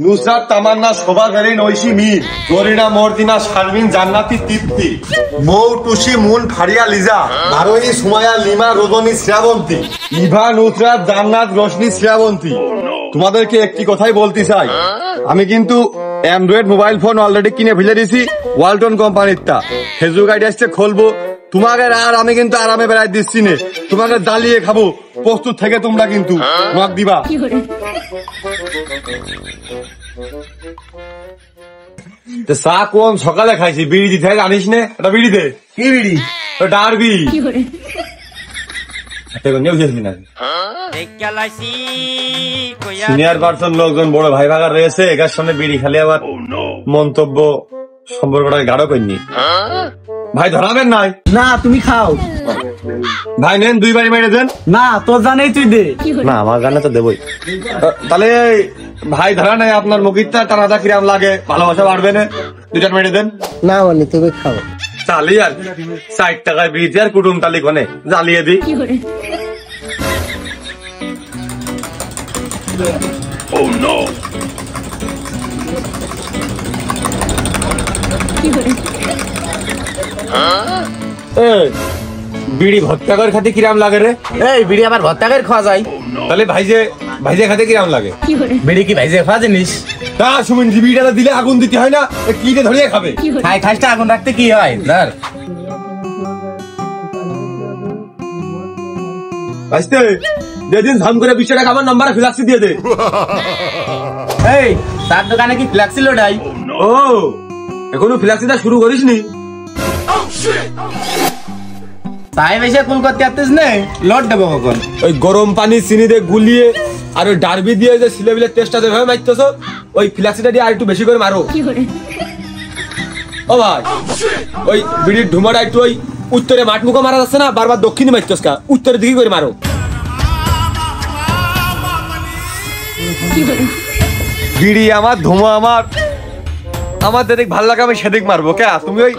নুসরাত তামান্না, শোভা Mordina, Sharmin, Jannati, Tripti. Mou, Tusi, moon Faria Liza. Arohi Sumaya Lima Rajani Srabanti. Eva Nusrat Jannat, Roshni, Srabanti. তোমাদেরকে একটি কথাই বলতে চাই। আমি কিন্তু অ্যান্ড্রয়েড মোবাইল ফোন অলরেডি কিনে ফেলে দিয়েছি, ওয়ালটন কোম্পানিরটা। ফেসবুক আইডি আসছে, খুলবো। তোমাকে আর আমি কিন্তু আরামে বেড়াই দিচ্ছি নে। তোমাকে জ্বালিয়ে খাব। প্রস্তুত থেকে তোমরা কিন্তু। নক দিবা। তো চা কোন সকালে খাইছি? বিড়ি দিতে জানিস নে। এটা বিড়ি দে। কি বিড়ি? ডারবি। সিনিয়র পার্সন লোকজন বড় ভাই ভাগার রয়েছে। একার সামনে বিড়ি খালি আবার মন্তব্য সম্পর্কটা গাঢ় করিনি। ভাই ধরাবেন নাই? না তুমি খাও। ভাই নেন দুই বাড়ি মেরে দেন। না তোর জানেই তুই দে। না আমার গানে তো দেবই। তাহলে ভাই ধরা নাই আপনার মুখিরটা টানাটা কিরাম লাগে? ভালোবাসা বাড়বে না? দুইটা মেরে দেন। না মানে তুমি খাও। চালি আর ষাট টাকায় বিড়ি আর কুটুম তালি কোনে জ্বালিয়ে দিই। এ, বিড়ি ভর্তা খাতে কিরাম লাগে রে? এই বিড়ি আবার ভর্তা করে খাওয়া যায়। তাহলে ভাইজে ভাইজে খাতে কিরাম লাগে? বিড়ি কি ভাইজে খাওয়া জিনিস? তা সুমিন বিড়িটা দিলে আগুন দিতে হয় না? কি দিয়ে ধরিয়ে খাবে? খাই খাইটা আগুন রাখতে কি হয়? ধর। আসতে যেদিন ধাম করে বিশ টাকা আমার নাম্বারে ফ্লাক্সি দিয়ে দে। এই তার দোকানে কি ফ্লেক্সি লোডাই? ও এখনও ফ্লাক্সিটা শুরু করিস সাহেব এসে কোন করতে আসতিস নে লোড দেবো কখন? ওই গরম পানি চিনি দিয়ে গুলিয়ে আর ওই ডারবি দিয়ে যে সিলেবিলের টেস্টটা যেভাবে মারতেছ ওই ফ্লাক্সিটা দিয়ে আর একটু বেশি করে মারো। ও ভাই ওই বিড়ির ঢুমাটা একটু ওই উত্তরে মাঠ মুখো মারা যাচ্ছে না বারবার দক্ষিণে মারতেছ কা উত্তরের দিকে করে মারো। বিড়ি আমার ধুমো আমার। আমার যেদিক ভালো লাগে আমি সেদিক মারবো কে? তুমি ওই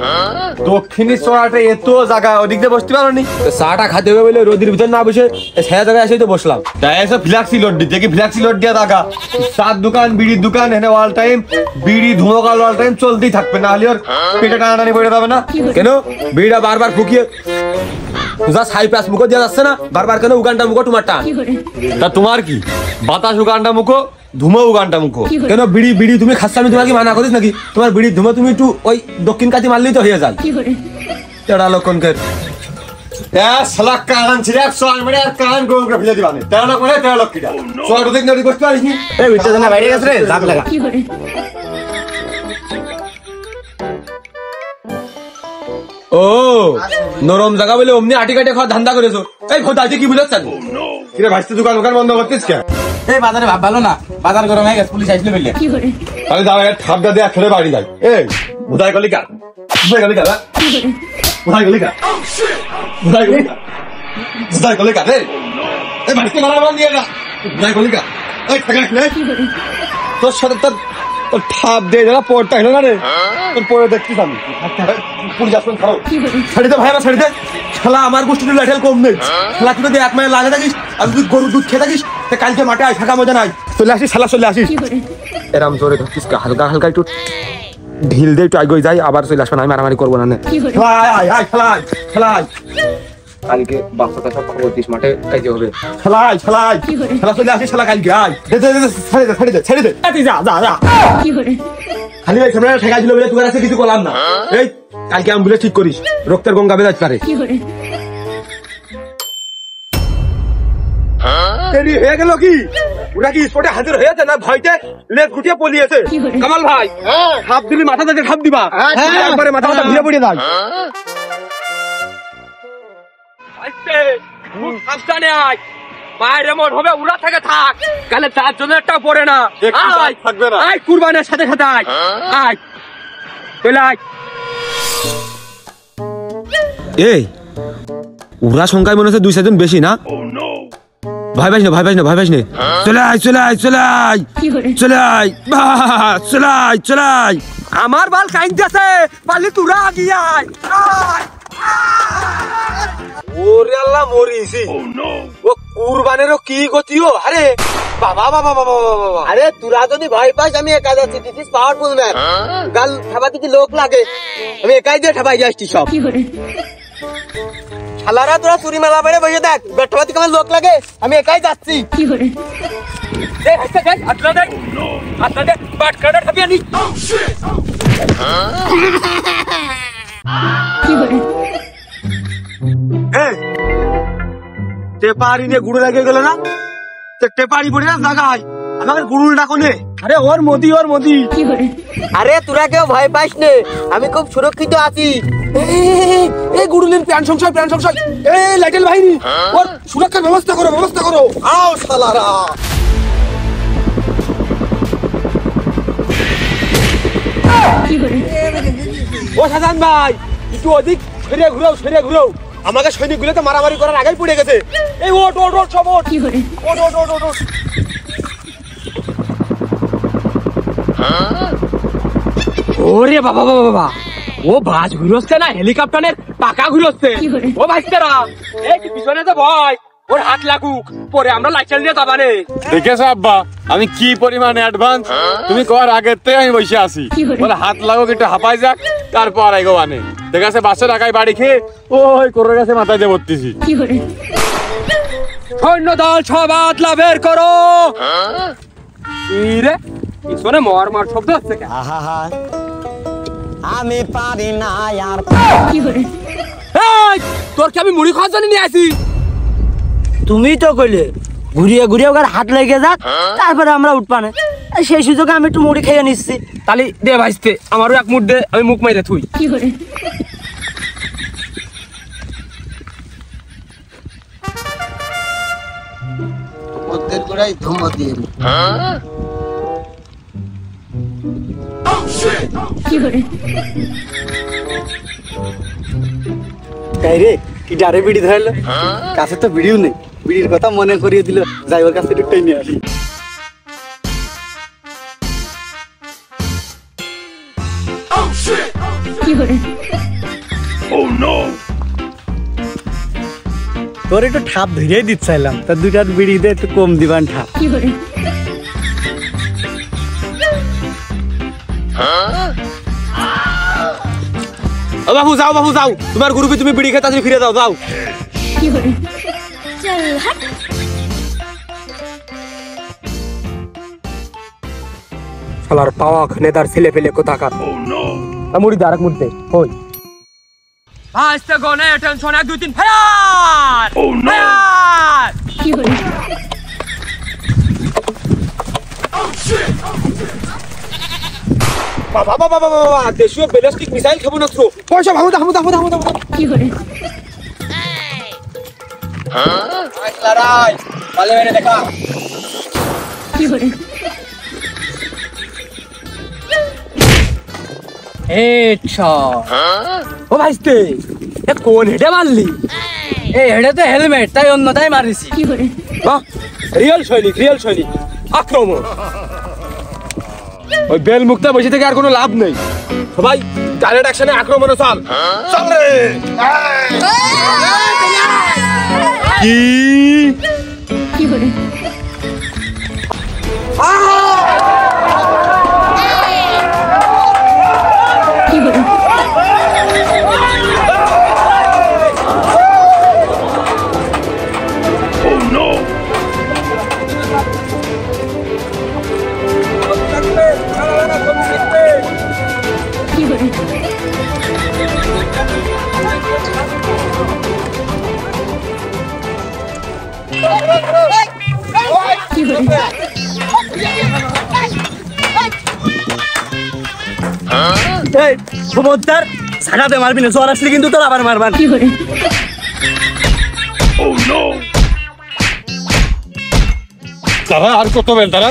দক্ষিণী চড়াটা এত জায়গা ওদিক দিয়ে বসতে পারো নি চাটা খাতে হবে বলে রোদির ভিতর না বসে সেরা জায়গায় এসে তো বসলাম। তাই এসে ফ্ল্যাক্সি লোড দিতে কি ফ্ল্যাক্সি লোড দিয়ে থাকা চার দোকান বিড়ির দোকান এনে অল টাইম বিড়ি ধুমোকাল অল টাইম চলতেই থাকবে না হলে ওর পেটে টানাটানি পড়ে যাবে না। কেন? বিড়িটা বারবার ফুকিয়ে যা ছাই প্যাস মুখো দেওয়া যাচ্ছে না বারবার কেন উগানটা মুখো তোমার টান তা তোমার কি? বাতাস উগানটা মুখো ধুমো উগানটা মুখো। কেন বিড়ি বিড়ি তুমি খাচ্ছ আমি তোমাকে মানা করিস নাকি? তোমার বিড়ি ধুমো তুমি একটু ওই দক্ষিণ কাতি মারলেই তো হয়ে যান তেরা লক্ষণকের সালা কান ছিল একশো আর আর কান গো করে ফেলে দিবানে তেরা লোক মানে তেরা লোক কিটা সোয়াটো দিক নদী পারিস এই বিটটা জানা বাইরে গেছে রে জাগ লাগা। ও নরম জায়গা বলে অমনি আটি কাটে খাওয়া ধান্দা করেছ। এই খোদা কি বুঝাচ্ছেন? কিরে ভাইস্তে দোকান দোকান বন্ধ করতিস কে এই বাজারে ভাব ভালো না। বাজার গরম হয়ে গেছে পুলিশ আসলে বললে তাহলে দাঁড়া ঠাপটা দিয়ে খেলে বাড়ি যাই এই বোধাই গলি কার বোধাই গলি কার? বোধাই গলি কার বোধাই গলি কার বোধাই গলি কার এই? ভাইস্তে মারা মারা নিয়ে না বোধাই গলি কার এই থাকা তোর সাথে তোর তোর ঠাপ দিয়ে যারা পড়টা হলো না রে? তোর পরে দেখছিস আমি। পুলিশ আসবেন খাও। ছেড়ে দে ভাই আমার ছেড়ে দে। শালা আমার গোষ্ঠীর লাঠেল কম নেই। শালা তুই যদি এক মায়ের লালে থাকিস আর তুই গরু দুধ খেয়ে থাকিস তা কালকে মাঠে আয় থাকা মজা নাই। চলে আসিস শালা চলে আসিস। এরাম জোরে ধরছিস হালকা হালকা একটু। ঢিল দিয়ে একটু আগে যাই আবার চলে আসবেন আমি মারামারি করব না নে। খেলাই আয় আয়। কালকে বাচ্চাটা সব খবর দিস মাঠে কাজে হবে। খেলাই খেলা চলে আসিস খেলা কালকে আয়। দে দে দে দে, ছেড়ে দে ছেড়ে দে ছেড়ে দে। এই তুই যা যা যা। খালি ওই ক্যামেরা ঠেকা ছিল বলে তুই কাছে কিছু করলাম না। এই কালকে অ্যাম্বুলেন্স ঠিক করিস। রক্তের গঙ্গা বেজাজ পারে। দেরি হয়ে গেল কি? ওরা কি স্পটে হাজির হয়েছে না ভয়তে? লেজ গুটিয়ে পলিয়েছে। কামাল ভাই হাত দিলি মাথা থেকে খাপ দিবা। হ্যাঁ, একবারে মাথা মাথা ঘুরে পড়ে যায় সাবধানে আয়। বাইরে মন হবে উড়া থেকে থাক। কালে তার জন্য একটা পড়ে না। আয়। থাকবে না? আয় কুরবানের সাথে সাথে আয়। আয়। চলে আয়। এই সংখ্যায় মনে হচ্ছে দুই চারজন বেশি না? ভয় পাইস না ভয় পাইস না ভয় পাইস না। চলে আয় চলে আয় চলে আয়। চলে আয়। বাহ, চলে আয় চলে আয়। আমার বাল কাইন্দাছে পারলে তোরা আগিয়ে আয় আয়। ওরে আল্লাহ মরিছি। ও কুরবানেরও কি গতি ও? আরে বাবা বাবা বাবা বাবা আরে তোরা যদি ভয় পাস আমি একা যাচ্ছি। দিস ইজ পাওয়ারফুল ম্যান গাল ঠাবাতে কি লোক লাগে? আমি একাই দিয়ে ঠাবাই যাচ্ছি সব। শালারা তোরা চুরি মেলা বেড়ে বসে দেখ বেঠাবাতি কেমন লোক লাগে? আমি একাই যাচ্ছি। টেপারি নিয়ে গুড়ে লাগে গেল না? টেপারি পড়ে না জায়গায় আমাকে গুড়ুল ডাকো আরে ওর মোদি ওর মোদি আরে তোরা কেউ ভয় পাস নে। আমি খুব সুরক্ষিত আছি। এই গুড়ুলের প্যান সংশয় প্যান সংশয়। এই লাইটেল বাহিনী ওর সুরক্ষার ব্যবস্থা করো ব্যবস্থা করো। আও শালারা। ও সাজান ভাই একটু অধিক সরিয়ে ঘুরাও সরিয়ে ঘুরাও। আমাকে সৈনিকগুলো তো মারামারি করার আগেই পড়ে গেছে। এই ওট ওট ওট সব ওট ওট ওট ওট ওট ওরে বাবা বাবা বাবা। ও বাস ঘুরোচ্ছে না হেলিকপ্টারের পাকা ঘুরোচ্ছে। ও ভাইস্তারা এই কি পিছনে তো ভয় ওর হাত লাগুক পরে আমরা লাইসেন্স দিয়ে যাবানে দেখেছ আব্বা আমি কি পরিমাণে অ্যাডভান্স তুমি কর আগের থেকে আমি বসে আছি। বলে হাত লাগুক একটু হাঁপাই যাক তারপর আইগো দেখেছে বাসের টাকায় বাড়ি খেয়ে ওই করে গেছে মাথায় দিয়ে ভর্তিছি সৈন্য দল সবাত লাভের করো। কি রে পিছনে মর মার শব্দ হচ্ছে আমি পারি না আর তোর কি আমি মুড়ি খাওয়ার জন্য নিয়ে আসি? তুমি তো কইলে ঘুরিয়ে ঘুরিয়ে ওখানে হাত লেগে যাক তারপরে আমরা উঠপানে সেই সুযোগে আমি একটু মুড়ি খেয়ে নিচ্ছি। তাহলে দে ভাইস্তে আমারও এক মুঠ দে আমি মুখ মাইরে থুই। ওদের গোড়ায় ধুমো দিয়ে রে কি ডারে বিড়ি ধরলো কাছে তো বিড়িও নেই। বিড়ির কথা মনে করিয়ে দিল যাই ওর কাছে একটু নিয়ে আসি। তোর একটু ঠাপ ধরিয়ে দিচ্ছিলাম তা দুটার বিড়ি দিয়ে একটু কম দিবান ঠাপ। ও বাবু যাও বাবু যাও। তোমার গ্রুপে তুমি বিড়ি তাড়াতাড়ি ফিরে যাও। যাও শালার পাওয়া খানেদার ছেলে ফেলে কোথাকার মুড়ি দাঁড়াক মুড়তে হই আস্তে গনে টেনশন এক দুই তিন ফায়ার! ফায়ার বাবা বাবা বাবা বাবা দেশীয় ব্যালিস্টিক মিসাইল ক্ষেপণাস্ত্র পয়সা ভাবো দাম দাম দাম দাম লড়াই। পালে মেরে দেখা। ও ভাইস্তে এ কোন হেডে মারলি? এই। এটা তো হেলমেট তাই অন্যটাই মারিছি। বাহ রিয়েল সৈনিক রিয়েল সৈনিক আক্রমণ। ওই বেল মুক্তা বসে থেকে আর কোনো লাভ নেই। সবাই ডাইরেক্ট অ্যাকশনে আক্রমণে চল। চল রে। কি? এই খবরদার সারাতে মারবি না জ্বর আসলে কিন্তু তোর আবার মারবার। তারা আর কত বেল তারা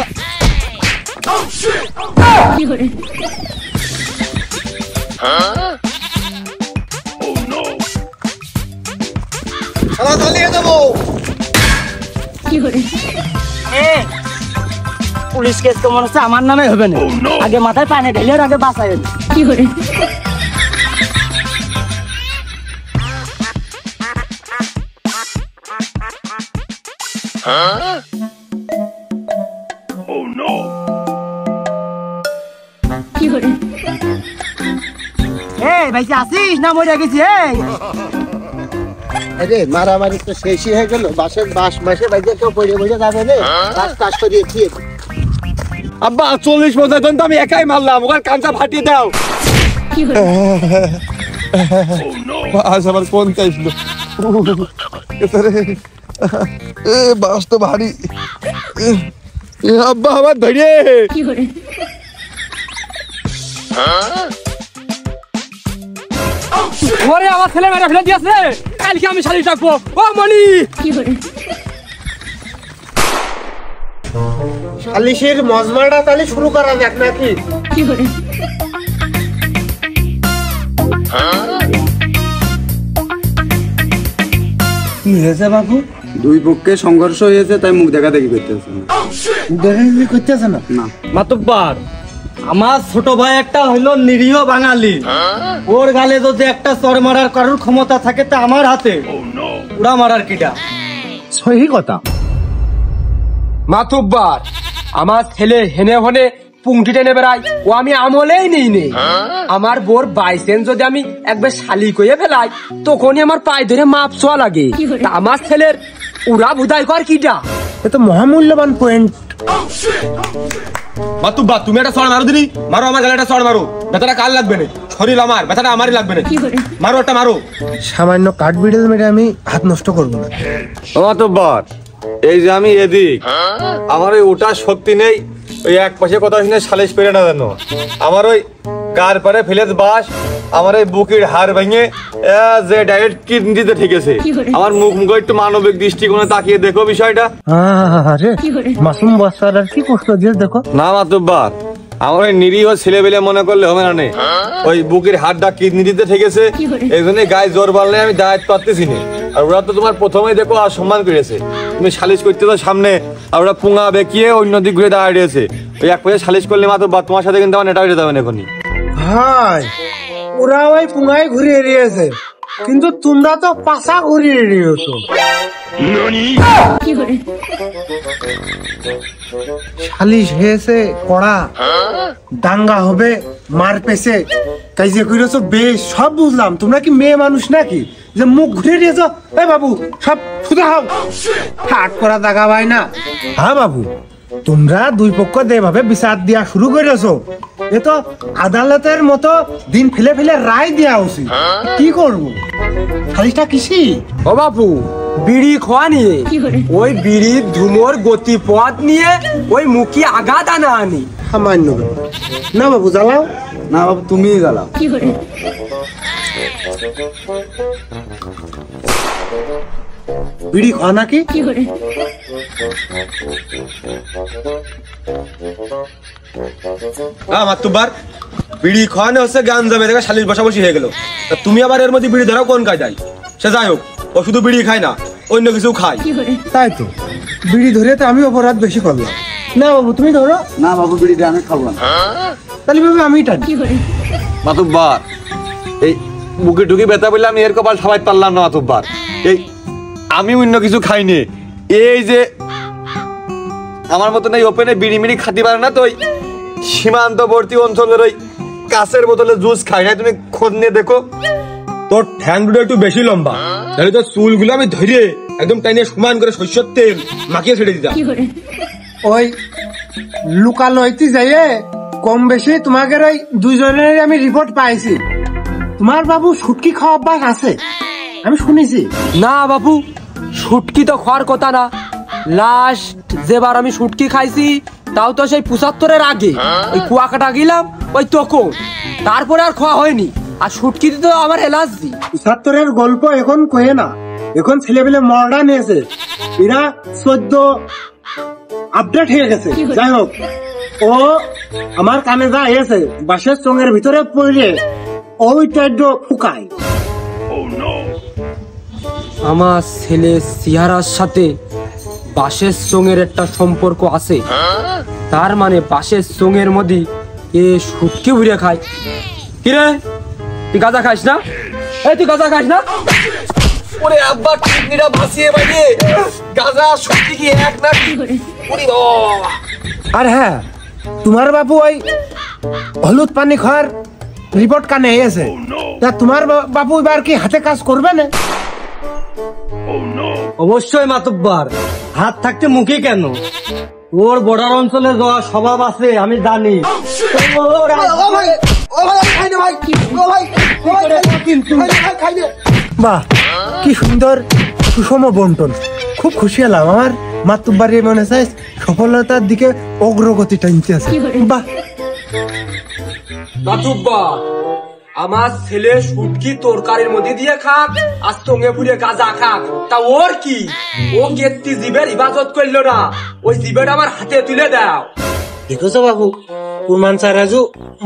যাব পুলিশ কেস তো মনে হচ্ছে আমার নামে হবে না। আগে মাথায় পানি ঢেলে Huh? Oh no! Cute. এই ভাই আসিস? না মরে গেছি এই। আরে মারামারি তো শেষই হয়ে গেল। বাসের বাস মাসে ভাই কেউ পড়ে বসে যাবে রে। বাস কাজ করিয়ে দিয়ে। আব্বা চল্লিশ বছর তো আমি একাই মারলাম। ওখানে কাঁচা ফাটিয়ে দাও। oh, আজ আবার কোন কাজ এ বাস তো ভারী এ, এ, আব্বা আমার ধরে ওরে আমার ছেলে মেয়েরা ফেলে দিয়েছে কালকে আমি শাড়ি থাকব ও মনি সালিশের মজমাটা তাহলে শুরু করা যাক নাকি কি হয়েছে বাবু? দুই পক্ষে সংঘর্ষ হয়েছে তাই মুখ দেখা দেখি করতেছে দেখা করতেছে না? না। মাতুব্বার আমার ছোট ভাই একটা হইল নিরীহ বাঙালি। ওর গালে যদি একটা চর মারার কারোর ক্ষমতা থাকে তা আমার হাতে। উড়া মারার কিটা সহি কথা। মাতুব্বার আমার ছেলে হেনে হনে পুংটি টেনে বেড়াই ও আমি আমলেই নেই নেই আমার বোর বাইসেন যদি আমি একবার শালি কইয়ে ফেলাই তখনই আমার পায়ে ধরে মাপ ছোয়া লাগে। তা আমার ছেলের উড়া বুদাই কর কিটা? এ তো মহামূল্যবান পয়েন্ট মাতুব্বা তুমি একটা চড় মারো দিনি। মারো আমার গালে একটা চড় মারো। ব্যথাটা কার লাগবে না? শরীর আমার ব্যথাটা আমারই লাগবে না। মারো একটা মারো। সামান্য কাঠ বিড়েল মেরে আমি হাত নষ্ট করব না। আমার তো বার এই যে আমি এদিক। আমার ওই ওটার শক্তি নেই। ওই এক পাশে কথা শুনে সালিশ পেরে না জানো? আমার ওই কার পারে ফেলে বাস আমার এই বুকের হার ভেঙে এ, যে ডাইরেক্ট কিডনিতে ঠেকেছে। আমার মুখ মুখ একটু মানবিক দৃষ্টিকোণে তাকিয়ে দেখো বিষয়টা। আরে মাসুম বাচ্চার আর কি কষ্ট দিয়ে দেখো। না মাতুব্বার আমার ওই নিরীহ ছেলেবেলে মনে করলে হবে না নে? ওই বুকের হাড়টা কিডনিতে ঠেকেছে এই জন্য গায়ে জোর বাড়লে আমি দায়িত্ব পারতেছি না। আর ওরা তো তোমার প্রথমেই দেখো আর সম্মান করেছে। তুমি সালিশ করতে তো সামনে আর ওরা পুঙা বেঁকিয়ে অন্য দিক ঘুরে দাঁড়িয়ে রয়েছে। ওই এক পয়সা সালিশ করলে মাতুব্বার তোমার সাথে কিন্তু আমার নেটা হয়ে যাবে এখনই। ভাই ওরা ওই পুঙ্গায় ঘুরে এড়িয়েছে কিন্তু তোমরা তো পাশা ঘুরে এড়িয়েছো সালিশ হয়েছে, কড়া। দাঙ্গা হবে, মার পেছে। বেশ সব বুঝলাম। তোমরা কি মেয়ে মানুষ নাকি? যে মুখ ঘুরে এই বাবু, সব হও। করা দাগা ভাই না। হ্যাঁ বাবু, তোমরা দুই পক্ষ যেভাবে বিচার দেওয়া শুরু করেছ এ তো আদালতের মতো দিন ফেলে ফেলে রায় দেওয়া উচিত। কি করব? সালিশটা কিসি? ও বাপু বিড়ি খোয়া নিয়ে ওই বিড়ির ধুমোর গতিপথ নিয়ে ওই মুখি আঘাত আনা আনি সামান্য ব্যাপার। না বাবু জ্বালাও না বাবু তুমিই জ্বালাও বিড়ি খাওয়া নাকি হ্যাঁ মাতুব্বার বিড়ি খাওয়ানো হচ্ছে গান জমে দেখে শালির বসাবসি হয়ে গেল। তা তুমি আবার এর মধ্যে বিড়ি ধরাও কোন কায়দায়? সে যাই হোক ও শুধু বিড়ি খায় না অন্য কিছু খায়। তাই তো। বিড়ি ধরে তো আমি অপরাধ বেশি করলাম। না বাবু তুমি ধরো। না বাবু বিড়িটা আমি খাব না। তাহলে বাবু আমি টানি মাতুব্বার এই বুকে ঢুকি ব্যথা বললে আমি এর কপাল সবাই পারলাম না মাতুব্বার এই আমি অন্য কিছু খাইনি। এই যে আমার মতন এই ওপেনে বিড়ি মিড়ি খাতে পারে না তো সীমান্তবর্তী অঞ্চলের ওই কাছের বোতলে জুস খাই না তুমি খোঁজ নিয়ে দেখো। তোর ঠ্যাং দুটো একটু বেশি লম্বা। তাহলে তোর চুলগুলো আমি ধরে একদম টাইনে সমান করে শস্যর তেল মাখিয়ে ছেড়ে দিতাম। ওই লুকালয়তে যাইয়ে কম বেশি তোমাকে ওই দুইজনের আমি রিপোর্ট পাইছি। তোমার বাবু সুটকি খাওয়া অভ্যাস আছে? আমি শুনেছি। না বাবু শুটকি তো খাওয়ার কথা না। লাস্ট যেবার আমি শুটকি খাইছি তাও তো সেই পঁচাত্তরের আগে। ওই কুয়াকাটা গেলাম ওই তখন। তারপরে আর খাওয়া হয়নি। আর শুটকিতে তো আমার এলার্জি পঁচাত্তরের গল্প এখন কয়ে না। এখন ছেলেবেলে মডার্ন এসে এরা চোদ্দ আপডেট হয়ে গেছে। যাই হোক ও আমার কানে যা এসে বাসের সঙ্গের ভিতরে পড়লে ওই টাইড ফুকায়। আমার ছেলে সিহারার সাথে বাসের সঙ্গের একটা সম্পর্ক আছে। তার মানে বাসের সঙ্গের মধ্যে এ সুটকি ভুড়ে খায়। কিরে? তুই গাঁজা খাইস না? এই তুই গাঁজা খাইস না? ওরে আব্বা কিডনিটা ভাসিয়ে বাইরে গাজা সত্যি কি এক না ওরে আর হ্যাঁ তোমার বাবু ওই হলুদ পানি খাওয়ার রিপোর্ট কানে এসে। তা তোমার বা- বাবু এবার কি হাতে কাজ করবে না? অবশ্যই মাতব্বার। হাত থাকতে মুখে কেন? ওর বর্ডার অঞ্চলে যাওয়া স্বভাব আছে আমি জানি। বাহ কি সুন্দর সুষম বন্টন। খুব খুশি হলাম আমার মাতুব্বারি মনে চাই সফলতার দিকে অগ্রগতি টানতে আছে। বাহ। মাতুব্বা আমার ছেলে শুটকি তরকারির মধ্যে দিয়ে খাক আর সঙ্গে পুড়ে গাজা খাক। তা ওর কি? ও কেত্তি জীবের ইবাদত করল না। ওই জীবের আমার হাতে তুলে দাও। দেখেছ বাবু কুরমান রাজু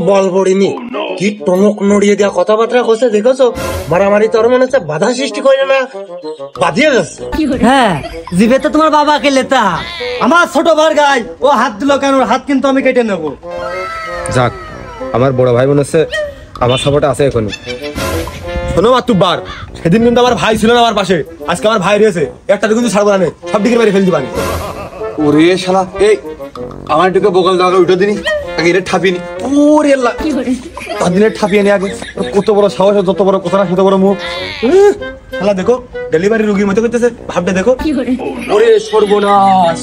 বল পড়িনি। কি টনক নড়িয়ে দেওয়া কথাবার্তা করছে দেখেছ? মারামারি তোর মনে হচ্ছে বাধা সৃষ্টি করে না। বাধিয়ে যাচ্ছে হ্যাঁ জিবে তো তোমার বাবাকে লেতা। আমার ছোট ভার গাই ও হাত দিল কেন? ওর হাত কিন্তু আমি কেটে নেব। যাক আমার বড় ভাই বোন হচ্ছে আমার সাপোর্টে আছে এখনও। শোনো মাতুব্বার সেদিন কিন্তু আমার ভাই ছিল না আমার পাশে। আজকে আমার ভাই রয়েছে। একটা কিন্তু ছাড়বো না সব দিকে মেরে ফেলতে পারি ওরে শালা এই আমার একটু বগল দাও উঠে দিনি। আগে এটা ঠাপিনি। ওরে আল্লাহ তার দিনে ঠাপিয়ে নি আগে। কত বড় সাহস যত বড় কথা না সেত বড় মুখ। শালা দেখো ডেলিভারি রুগীর মতো করতেছে। ভাবটা দেখো। ওরে সর্বনাশ।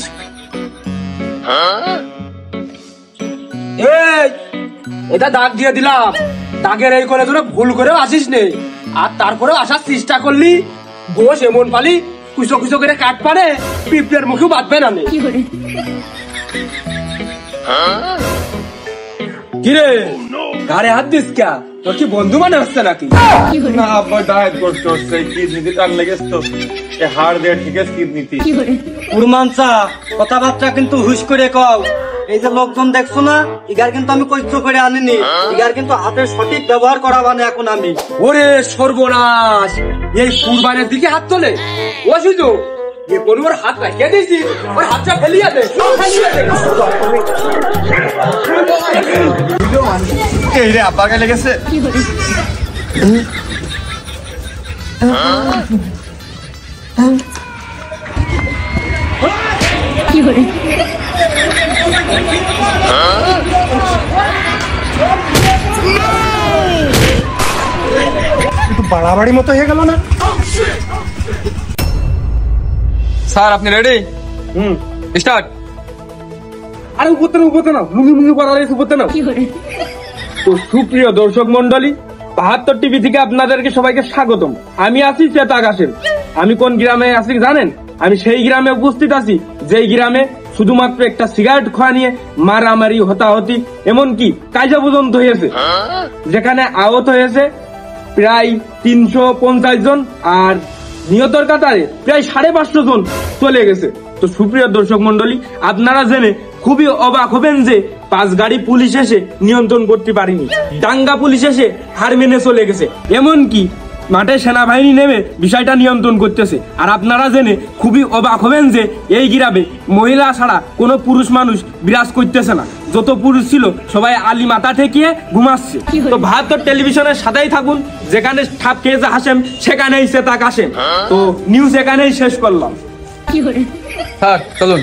এই এটা দাগ দিয়ে দিলাম। দাগের এই করে তোরা ভুল করেও আসিস নে। আর তারপরেও আসার চেষ্টা করলি গোশ এমন পালি কুচো কুচো করে কাট পারে পিঁপড়ের মুখেও বাঁধবে না কিরে? হাত দিস কে? তোর কি বন্ধু মানে হচ্ছে নাকি? না আব্বা ডায়েট করতে হচ্ছে কিডনিতে টান লেগেছে তো। এ হাড় দিয়ে ঠিক আছে কিডনিতে কথাবার্তা কিন্তু হুশ করে কও। এই যে লোকজন দেখছ না ইগার কিন্তু আমি কৈত্র করে আনিনি। ইগার কিন্তু হাতের সঠিক ব্যবহার করা মানে এখন আমি। ওরে সর্বনাশ! এই কুরবানের দিকে হাত তোলে? ও শুধু? এ কোন ওর হাত রাখিয়ে দিয়েছি? ওর হাতটা ফেলিয়ে দে ফেলিয়ে এই রে আব্বার গায়ে লেগেছে একটু বাড়াবাড়ি মতো হয়ে গেল না? স্যার আপনি রেডি হুম। স্টার্ট আরে উপতে না উপতে না মুগি মুগি করার উপতে না তো সুপ্রিয় দর্শক মন্ডলী বাহাত্তর টিভি থেকে আপনাদেরকে সবাইকে স্বাগতম। আমি আছি চেতাক আসেন আমি কোন গ্রামে আছি জানেন? আমি সেই গ্রামে উপস্থিত আছি। যেই গ্রামে শুধুমাত্র একটা সিগারেট খোয়া নিয়ে মারামারি হতাহতি এমনকি কাজা পর্যন্ত হয়েছে যেখানে আহত হয়েছে প্রায় তিনশো পঞ্চাশ জন আর নিহতর কাতারে প্রায় সাড়ে পাঁচশো জন চলে গেছে। তো সুপ্রিয় দর্শক মন্ডলী আপনারা জেনে খুবই অবাক হবেন যে পাঁচ গাড়ি পুলিশ এসে নিয়ন্ত্রণ করতে পারেনি। দাঙ্গা পুলিশ এসে হার মেনে চলে গেছে। এমনকি মাঠে সেনাবাহিনী নেমে বিষয়টা নিয়ন্ত্রণ করতেছে। আর আপনারা জেনে খুবই অবাক হবেন যে এই গ্রামে মহিলা ছাড়া কোনো পুরুষ মানুষ বিরাজ করতেছে না। যত পুরুষ ছিল সবাই আলি মাথা ঠেকিয়ে ঘুমাচ্ছে। তো ভারতের টেলিভিশনের সাথেই থাকুন যেখানে ঠাপ খেয়েছে হাসেম সেখানেই সে তাক আসেন। তো নিউজ এখানেই শেষ করলাম। স্যার চলুন।